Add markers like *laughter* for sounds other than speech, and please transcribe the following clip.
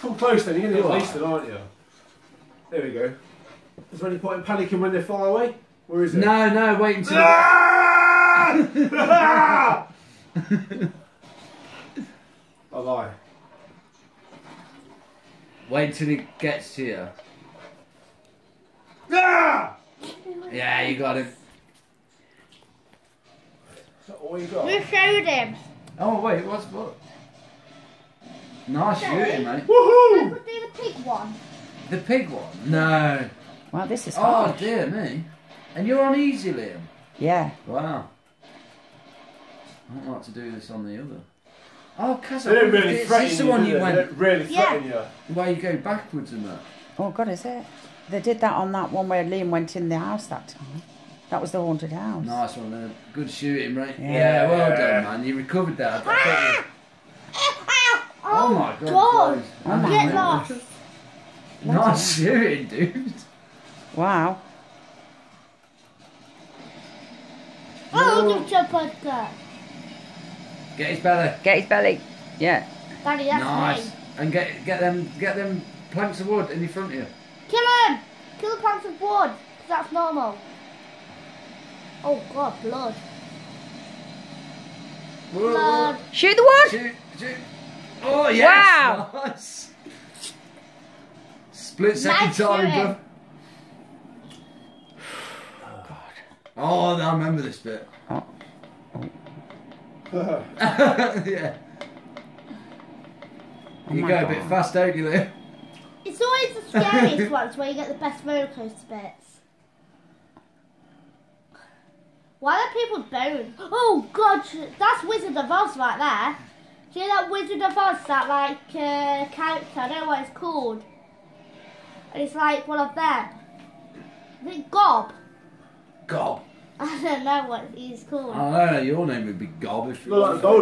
Come close then, you're going to You get are. wasted, aren't you? There we go. Is there any point in panicking when they're far away? Where is it? No, no, wait until. Ah! *laughs* *laughs* I lie. Wait until it gets to you. Ah! Yeah, you got him. Is that all you got? We showed him. Oh wait, what's what? Nice shooting, mate. Woohoo! We'll do the pig one. The pig one? No. Wow, this is hard. Oh dear me. And you're on easy, Liam. Yeah. Wow. I don't like to do this on the other. Oh, Kaz, They don't really is threaten this you, the one do you went They don't really Yeah. threaten you. where you go backwards and that? Oh God, is it? They did that on that one where Liam went in the house that time. That was the haunted house. Nice one, there. Good shooting, right? Yeah. Yeah, well done, man. You recovered that. I bet you- Oh my god. God. guys. Oh my Get God. lost. Nice shooting, dude. Wow. Oh, look at your podcast. Get his belly. Get his belly. Yeah. Daddy, that's nice. me. And get get them get them planks of wood in the front of you. Kill him! Kill the planks of wood, 'cause that's normal. Oh god, blood. Blood. Shoot the wood. Shoot, shoot. Oh yes. Wow. Nice. Split second Nice time, shooting. bro. *sighs* Oh, I remember this bit. Oh. *laughs* yeah. Oh you my go a bit fast, don't you, Liam? It's always the scariest *laughs* ones where you get the best roller coaster bits. Why are people bones? Oh god, that's Wizard of Oz right there. Do you know that Wizard of Oz, that like uh, character? I don't know what it's called. And it's like one of them. Is it Gob? Gob. *laughs* I don't know what he's called. I don't know, your name would be Gob if Look like the gold